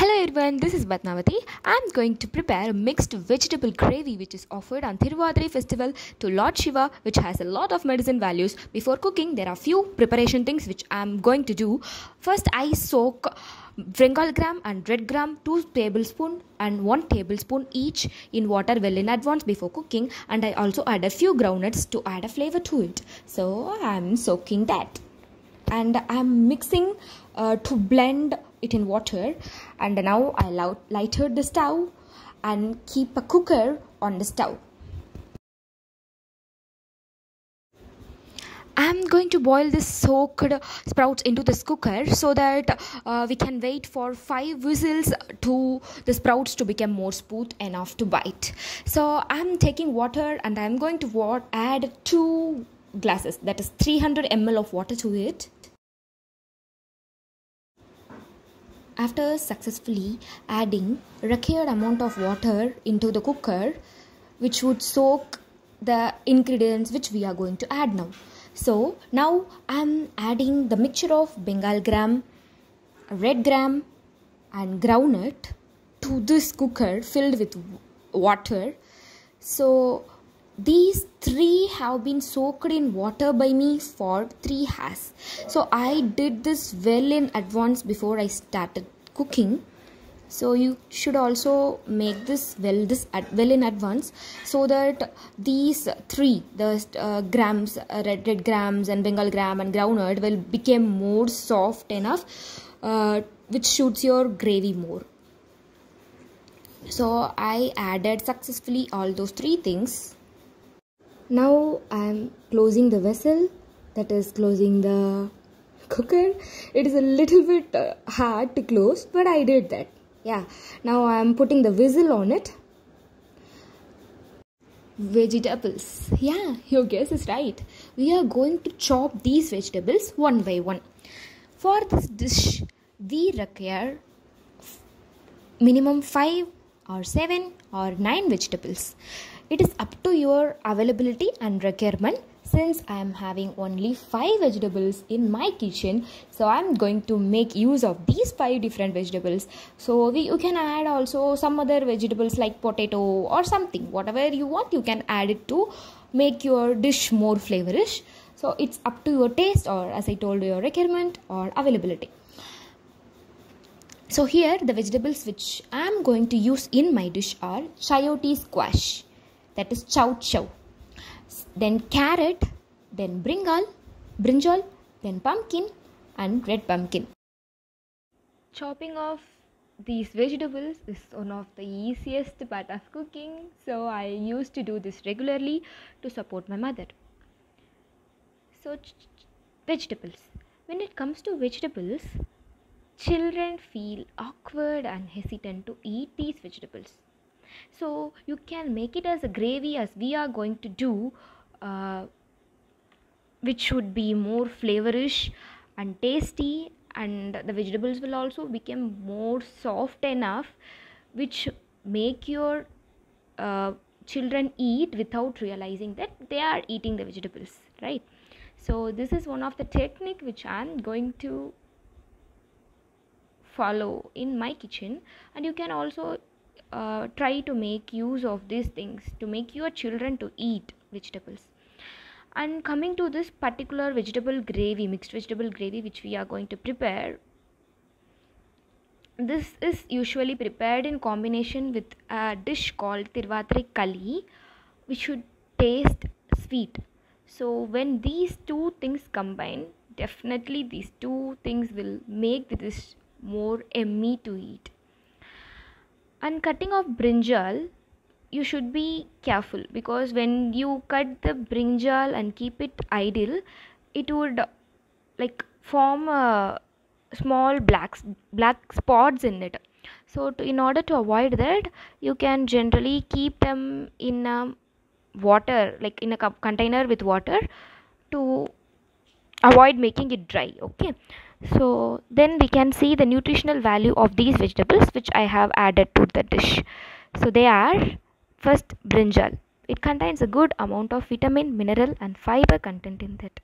Hello everyone, this is Padmavathy. I'm going to prepare a mixed vegetable gravy which is offered on Thiruvadri festival to Lord Shiva which has a lot of medicine values. Before cooking, there are few preparation things which I'm going to do. First, I soak Bengal gram and red gram 2 tablespoon and 1 tablespoon each in water well in advance before cooking and I also add a few groundnuts to add a flavor to it. So I'm soaking that and I'm mixing uh, to blend it in water and now I lighted the stove and keep a cooker on the stove. I'm going to boil this soaked sprouts into this cooker so that uh, we can wait for 5 whistles to the sprouts to become more smooth enough to bite. So I'm taking water and I'm going to add 2 glasses that is 300 ml of water to it after successfully adding required amount of water into the cooker which would soak the ingredients which we are going to add now. So now i'm adding the mixture of bengal gram red gram and groundnut to this cooker filled with water. So these three have been soaked in water by me for three hours. So i did this well in advance before i started cooking. So you should also make this well this well in advance so that these three the uh, grams uh, red red grams and bengal gram and groundnut will become more soft enough uh, which suits your gravy more. So i added successfully all those three things now I'm closing the vessel that is closing the cooker. It is a little bit uh, hard to close but I did that. Yeah. Now I'm putting the whistle on it. Vegetables. Yeah your guess is right. We are going to chop these vegetables one by one. For this dish we require minimum 5 or 7 or 9 vegetables it is up to your availability and requirement. Since I am having only 5 vegetables in my kitchen so I am going to make use of these 5 different vegetables. So we, you can add also some other vegetables like potato or something. Whatever you want you can add it to make your dish more flavorish. So it's up to your taste or as I told your requirement or availability. So here the vegetables which I am going to use in my dish are chayote squash that is chow chow. Then carrot then brinjal brinjal then pumpkin and red pumpkin. Chopping of these vegetables is one of the easiest part of cooking. So i used to do this regularly to support my mother. So vegetables. When it comes to vegetables children feel awkward and hesitant to eat these vegetables so you can make it as a gravy as we are going to do uh, which should be more flavorish and tasty. And the vegetables will also become more soft enough which make your uh, children eat without realizing that they are eating the vegetables right? So this is one of the technique which i'm going to follow in my kitchen. And you can also uh, try to make use of these things to make your children to eat vegetables. And coming to this particular vegetable gravy mixed vegetable gravy which we are going to prepare this is usually prepared in combination with a dish called tirvatri kali which should taste sweet. So when these two things combine definitely these two things will make this more yummy to eat and cutting of brinjal you should be careful because when you cut the brinjal and keep it idle it would like form a small black black spots in it. So to, in order to avoid that you can generally keep them in water like in a container with water to avoid making it dry okay so then we can see the nutritional value of these vegetables which I have added to the dish. So they are first brinjal. It contains a good amount of vitamin, mineral and fiber content in that.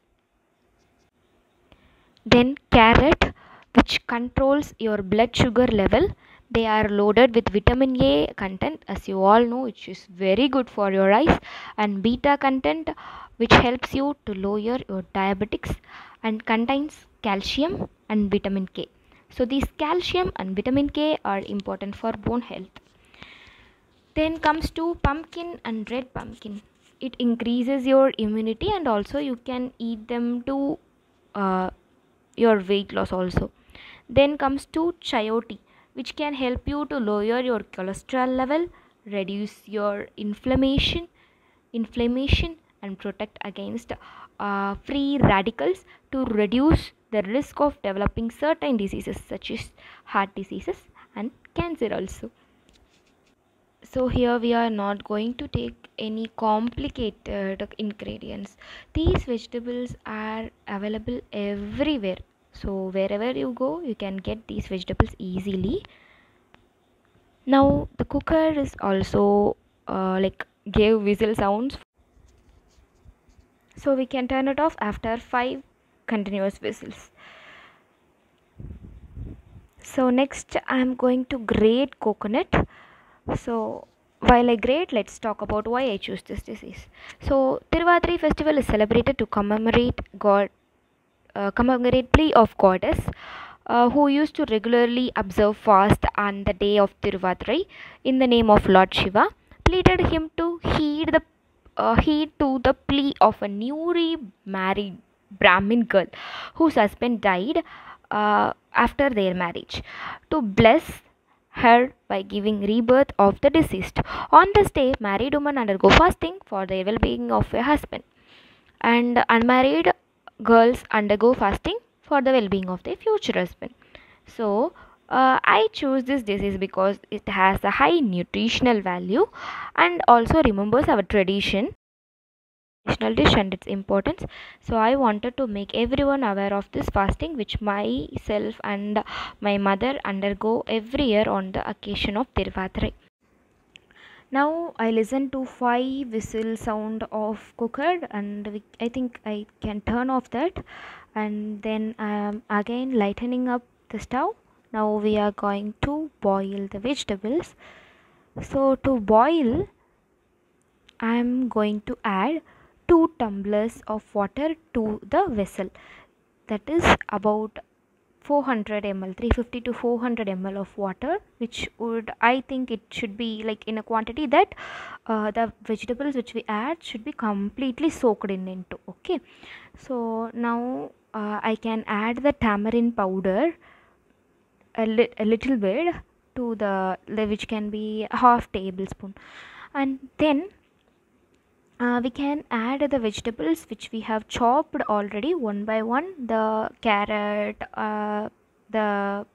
Then carrot which controls your blood sugar level they are loaded with vitamin A content, as you all know, which is very good for your eyes, and beta content, which helps you to lower your diabetics, and contains calcium and vitamin K. So, these calcium and vitamin K are important for bone health. Then comes to pumpkin and red pumpkin. It increases your immunity, and also you can eat them to uh, your weight loss also. Then comes to chayote which can help you to lower your cholesterol level, reduce your inflammation, inflammation and protect against uh, free radicals to reduce the risk of developing certain diseases such as heart diseases and cancer also. So here we are not going to take any complicated ingredients. These vegetables are available everywhere. So wherever you go you can get these vegetables easily. Now the cooker is also uh, like gave whistle sounds so we can turn it off after 5 continuous whistles so next i am going to grate coconut so while I grate, let's talk about why I choose this disease. So, Tiruvatri festival is celebrated to commemorate God uh, commemorate plea of goddess uh, who used to regularly observe fast on the day of Tiruvatrai in the name of Lord Shiva, pleaded him to heed the uh, heed to the plea of a newly married Brahmin girl whose husband died uh, after their marriage to bless her by giving rebirth of the deceased. On this day, married women undergo fasting for the well-being of a husband, and unmarried girls undergo fasting for the well-being of their future husband so uh, i choose this disease because it has a high nutritional value and also remembers our tradition. Traditional dish and its importance. So i wanted to make everyone aware of this fasting which myself and my mother undergo every year on the occasion of Tiruvatrai now I listen to five whistle sound of cooker and we, I think I can turn off that. And then I am again lightening up the stove now we are going to boil the vegetables. So to boil I am going to add 2 tumblers of water to the vessel. That is about 400 ml 350 to 400 ml of water which would i think it should be like in a quantity that uh, the vegetables which we add should be completely soaked in into okay? So now uh, i can add the tamarind powder a, li- a little bit to the which can be half tablespoon. And then uh, we can add the vegetables which we have chopped already one by one. The carrot uh, the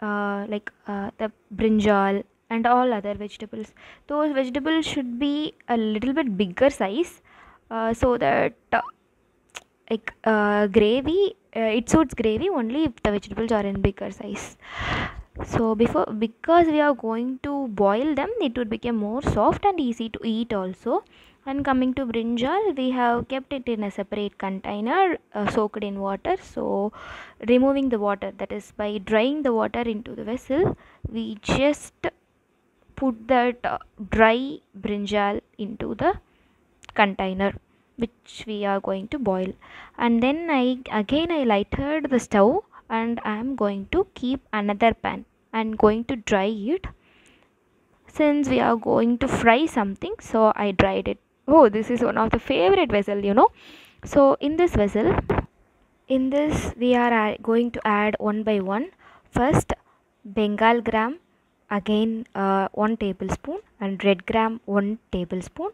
uh, like uh, the brinjal and all other vegetables. Those vegetables should be a little bit bigger size uh, so that uh, like gravy it suits gravy only if the vegetables are in bigger size. So before because we are going to boil them it would become more soft and easy to eat also. And coming to brinjal we have kept it in a separate container uh, soaked in water. So removing the water that is by drying the water into the vessel we just put that uh, dry brinjal into the container which we are going to boil. And then I again I lighted the stove and I am going to keep another pan and going to dry it. Since we are going to fry something so I dried it. Oh this is one of the favorite vessel you know. So in this vessel in this we are going to add one by one. First bengal gram again uh, 1 tablespoon and red gram 1 tablespoon.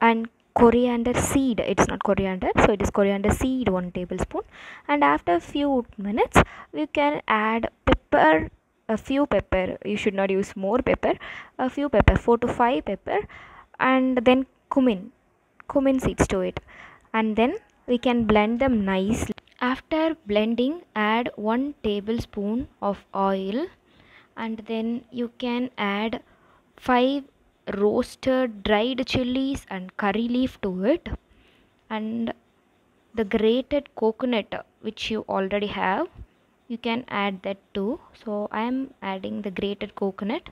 And coriander seed. It's not coriander so it is coriander seed 1 tablespoon. And after a few minutes we can add pepper a few pepper. You should not use more pepper. A few pepper 4 to 5 pepper. And then cumin cumin seeds to it. And then we can blend them nicely. After blending add 1 tablespoon of oil. And then you can add 5 roasted dried chilies and curry leaf to it and the grated coconut which you already have you can add that too. So i am adding the grated coconut.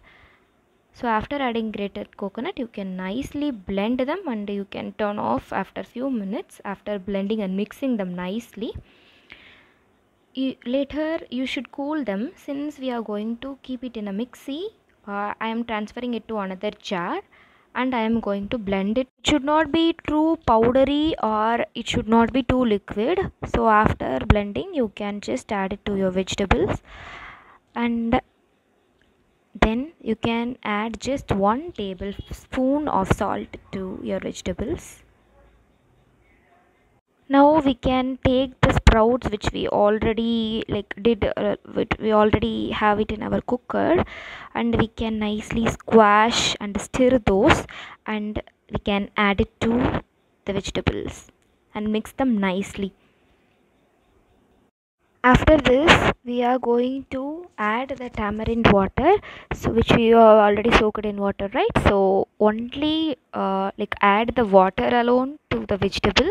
So after adding grated coconut you can nicely blend them and you can turn off after few minutes after blending and mixing them nicely. You, later you should cool them. Since we are going to keep it in a mixie uh, I am transferring it to another jar and I am going to blend it. It should not be too powdery or it should not be too liquid. So after blending you can just add it to your vegetables and then you can add just one tablespoon of salt to your vegetables now we can take the sprouts which we already like did uh, we already have it in our cooker. And we can nicely squash and stir those. And we can add it to the vegetables and mix them nicely. After this we are going to add the tamarind water so which we have already soaked in water right? So only uh, like add the water alone to the vegetable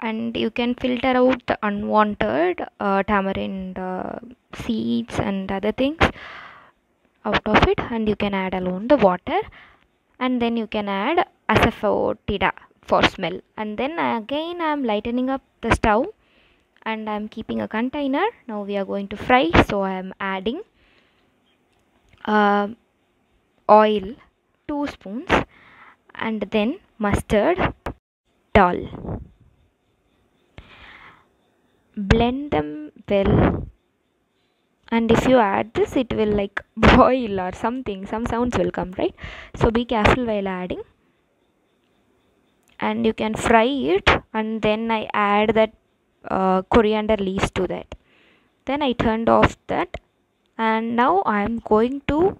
and you can filter out the unwanted uh, tamarind uh, seeds and other things out of it. And you can add alone the water. And then you can add asafoetida for smell. And then again I am lightening up the stove and I am keeping a container. Now we are going to fry so I am adding uh, oil 2 spoons and then mustard dal blend them well. And if you add this it will like boil or something. Some sounds will come right? So be careful while adding. And you can fry it and then i add that uh, coriander leaves to that. Then i turned off that and now i am going to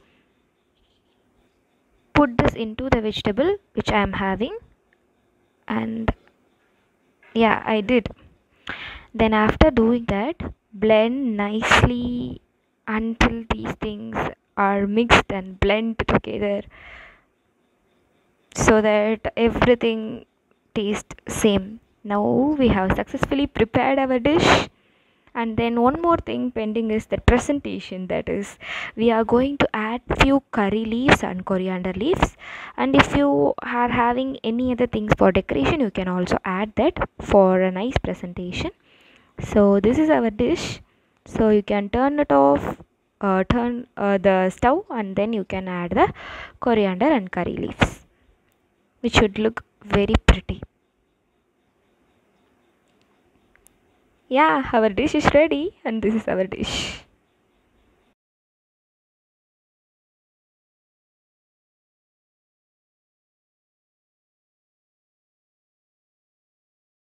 put this into the vegetable which i am having. And yeah i did then after doing that blend nicely until these things are mixed and blend together so that everything tastes same. Now we have successfully prepared our dish. And then one more thing pending is the presentation. That is we are going to add few curry leaves and coriander leaves. And if you are having any other things for decoration you can also add that for a nice presentation so this is our dish. So you can turn it off uh, turn uh, the stove and then you can add the coriander and curry leaves which should look very pretty. Yeah our dish is ready and this is our dish